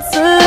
自